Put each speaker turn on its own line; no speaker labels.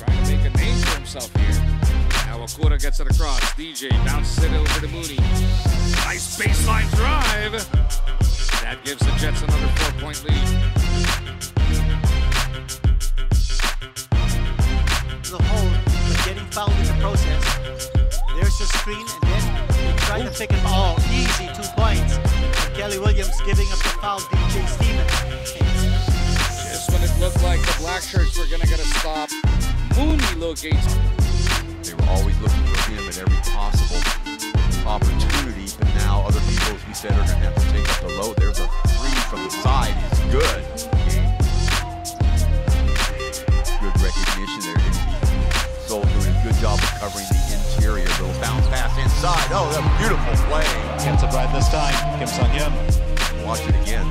trying to make a name for himself here. Now Wakura gets it across. DJ bounces it over to Mooney. Nice baseline drive. That gives the Jets another four-point lead.
the hole, but getting fouled in the process. There's the screen, and then they try to pick it. Oh, easy two points. And Kelly Williams giving up the foul. DJ Stevens.
Just when it looked like the black shirts were gonna get a stop, Mooney locates.
They were always looking for him at every possible opportunity, but now other people, as we said, are going to have to take up the load. There's a three from the side. It's good. Good recognition there. Seoul doing a good job of covering the interior. Little bounce pass inside. Oh, that beautiful play.
Gets it right this time. Kim Sun Hyung.
Watch it again.